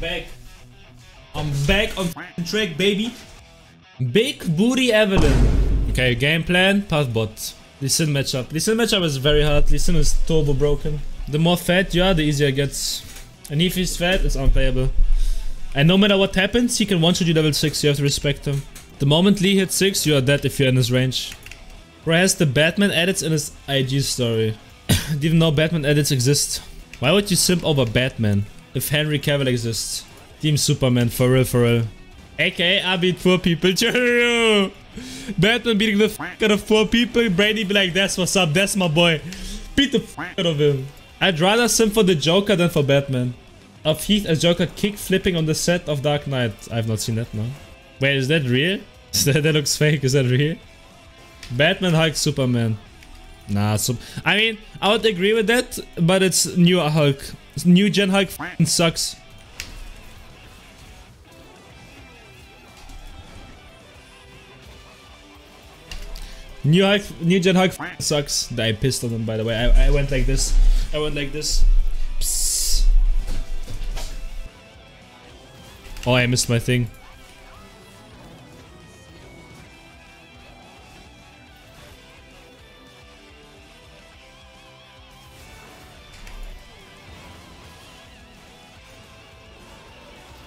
back. I'm back on track, baby. Big booty Evelynn. Okay, game plan, path bot. Sin matchup. Sin matchup is very hard. Sin is turbo broken. The more fat you are, the easier it gets. And if he's fat, it's unplayable. And no matter what happens, he can one-shot you level 6, you have to respect him. The moment Lee hits 6, you are dead if you're in his range. Bro has the Batman edits in his IG story. Didn't know Batman edits exist. Why would you simp over Batman if Henry Cavill exists? Team Superman, for real, for real. AKA, I beat poor people. Batman beating the fuck out of poor people. Brady be like, that's what's up, that's my boy. Beat the fuck out of him. I'd rather simp for the Joker than for Batman of Heath as Joker kick flipping on the set of Dark Knight. I've not seen that, no. Wait, is that real? that, looks fake, is that real? Batman, Hulk, Superman. Nah, so I mean, I would agree with that, but it's new Hulk. New Gen Hulk sucks. New Hulk, New Gen Hulk sucks. I pissed on them, by the way. I, I went like this. I went like this. Oh, I missed my thing.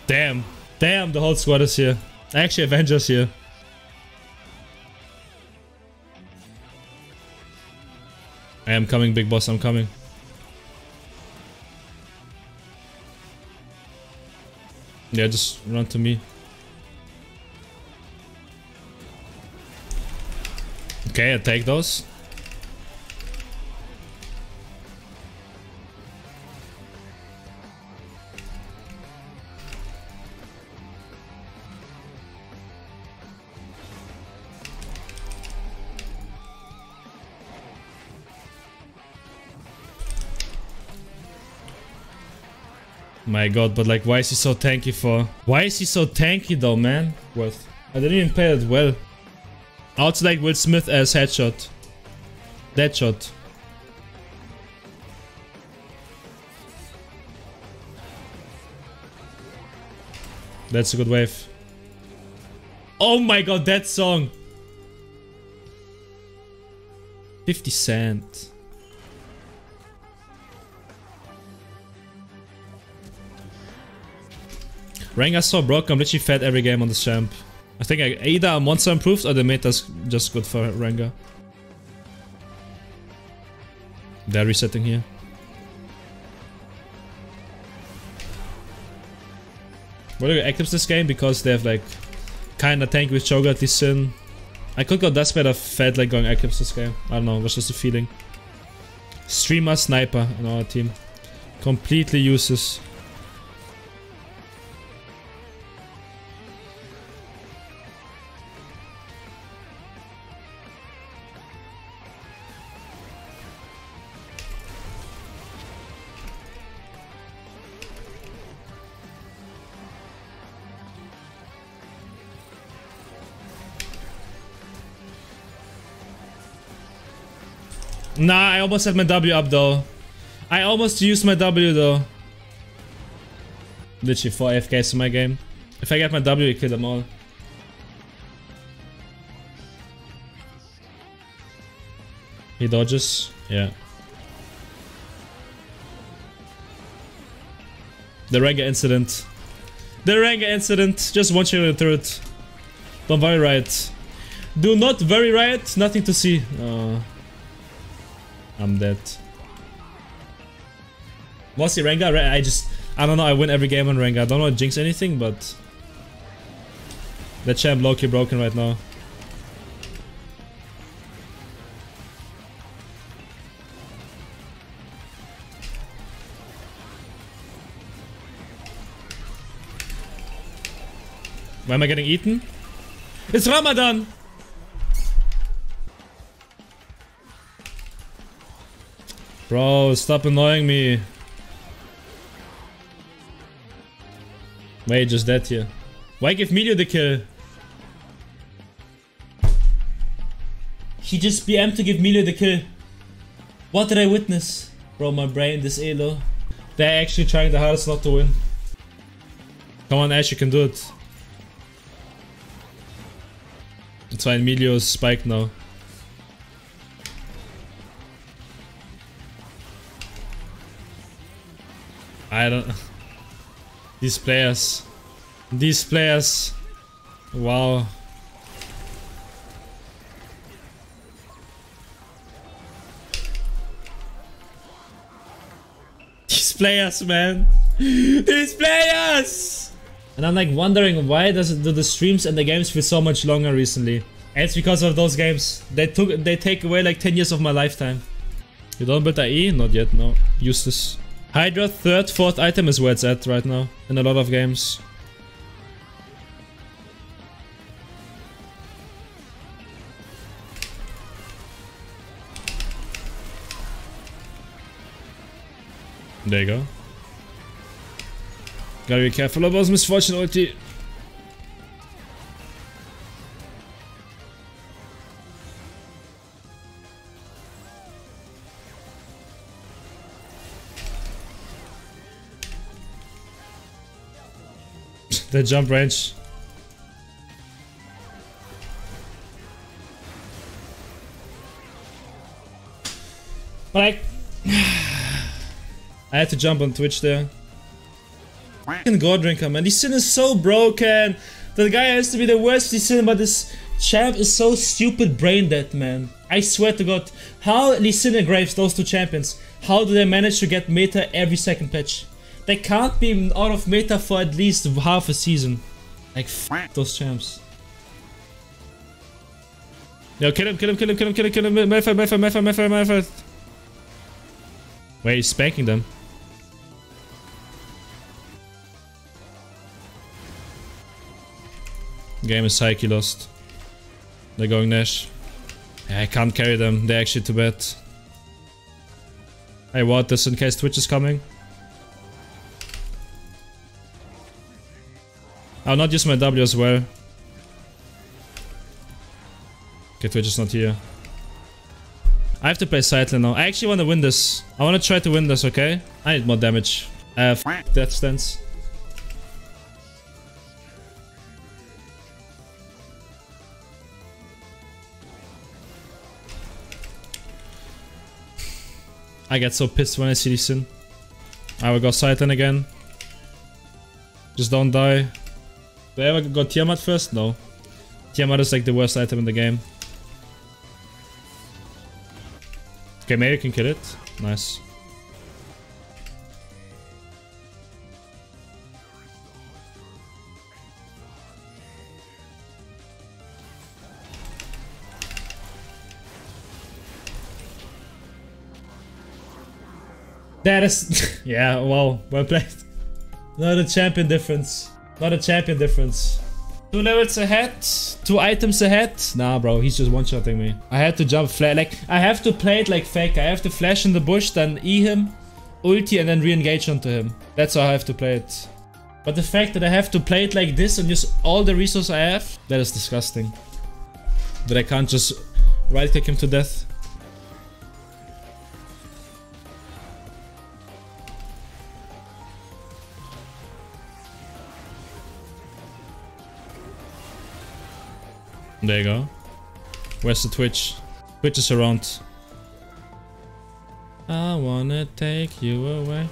Damn. Damn, the whole squad is here. Actually, Avengers here. I am coming, big boss, I'm coming. Yeah, just run to me. Okay, I take those. My god, but like, why is he so tanky for? Why is he so tanky though, man? What? I didn't even play it well. Also like Will Smith as headshot. Deadshot. That's a good wave. Oh my god, that song! 50 Cent. Rengar's so broke, I'm literally fed every game on this champ. I think I, either I'm monster improved or the meta's just good for Rengar. They're resetting here. What are Eclipse this game because they have like kinda tank with Cho'Gath Lee Sin. I could go Duskblade of Fed like going Eclipse this game. I don't know, was just a feeling. Streamer Sniper in our team. Completely useless. Nah, I almost had my W up though. I almost used my W though. Literally 4 AFKs in my game. If I get my W, I kill them all. He dodges. Yeah. The Rengar incident. The Rengar incident. Just one shot through it. Don't worry, Riot. Do not worry, Riot. Nothing to see. Oh. I'm dead. The Rengar? I just... I don't know, I win every game on Rengar. I don't know jinx anything, but... The champ low-key broken right now. Why am I getting eaten? It's Ramadan! Bro, stop annoying me. Wait, just that here. Why give Milio the kill? He just BM to give Milio the kill. What did I witness? Bro, my brain, this elo. They're actually trying the hardest not to win. Come on, Ash, you can do it. It's fine, Emilio's spiked now. I don't... These players. These players. Wow. These players, man. These players! And I'm like wondering why does it, do the streams and the games feel so much longer recently? And it's because of those games. They took they take away like 10 years of my lifetime. You don't build IE? Not yet, no. Useless. Hydra third, fourth item is where it's at right now in a lot of games. There you go. Gotta be careful about Miss Fortune ulti. The jump range. But I... I had to jump on Twitch there. Fucking Goredrinker, man. This sin is so broken. The guy has to be the worst Sin, but this champ is so stupid brain dead, man. I swear to God. How Lee Sin and Graves, those two champions, how do they manage to get meta every second patch? They can't be out of meta for at least half a season. Like, f those champs. Yo, kill him, kill him, kill him, kill him, kill him, kill him, Malphite, Malphite, Malphite, Malphite, Malphite. Wait, he's spanking them. Game is psyche lost. They're going Nash. I can't carry them, they're actually too bad. I want this in case Twitch is coming. I'll not use my W as well. Okay, Twitch is not here. I have to play Sideline now. I actually want to win this. I want to try to win this, okay? I need more damage. Uh, Death's Dance. I get so pissed when I see this in. I will go Sideline again. Just don't die. Do I ever go Tiamat first? No. Tiamat is like the worst item in the game. Okay, maybe I can kill it. Nice. That is... yeah, wow, well played. Not a champion difference. Not a champion difference. Two levels ahead, two items ahead. Nah, bro, he's just one-shotting me. I had to jump flat. Like, I have to play it like fake. I have to flash in the bush, then E him, ulti, and then re-engage onto him. That's how I have to play it. But the fact that I have to play it like this and use all the resources I have, that is disgusting. That I can't just right-click him to death. There you go. Where's the Twitch? Twitch is around. I wanna take you away.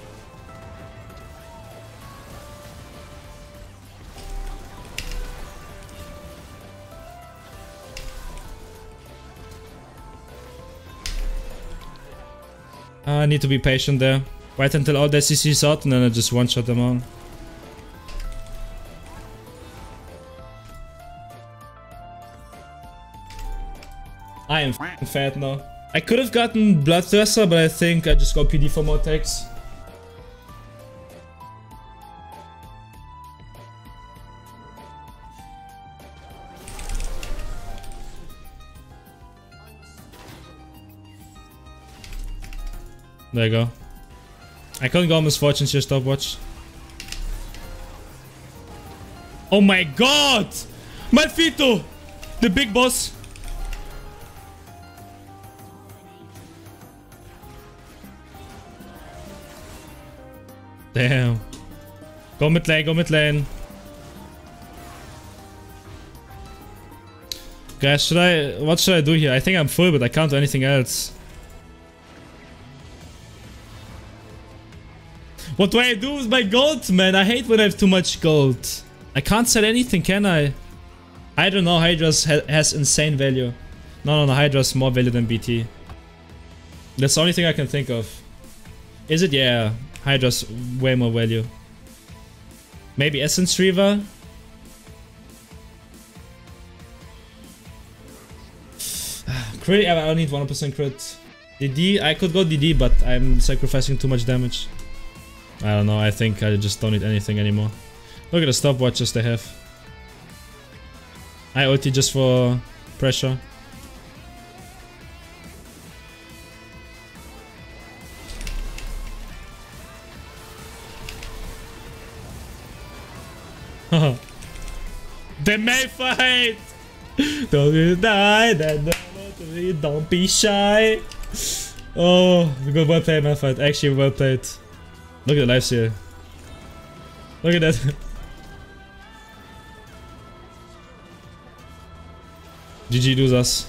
I need to be patient there. Wait until all the CC's out and then I just one-shot them all. Am fat now. I could have gotten Bloodthirster, but I think I just got PD for more attacks. There you go. I couldn't go on Miss Fortune's here, stopwatch. Oh my god! Malfito! The big boss! Damn. Go mid lane, go mid lane. Guys, should I... What should I do here? I think I'm full, but I can't do anything else. What do I do with my gold, man? I hate when I have too much gold. I can't sell anything, can I? I don't know, Hydras ha has insane value. No, no, no, Hydra's more value than BT. That's the only thing I can think of. Is it? Yeah. Hydra's way more value. Maybe Essence Reaver? crit, I only need 100% crit. DD, I could go DD, but I'm sacrificing too much damage. I don't know, I think I just don't need anything anymore. Look at the stopwatches they have. I just for pressure. They may fight! Don't you die, then don't be shy. Oh, good well played, man fight. Actually, well played. Look at the lives here. Look at that. GG losers.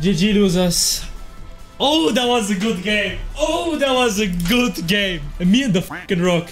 GG losers. Oh, that was a good game. Oh, that was a good game. me and the fucking rock.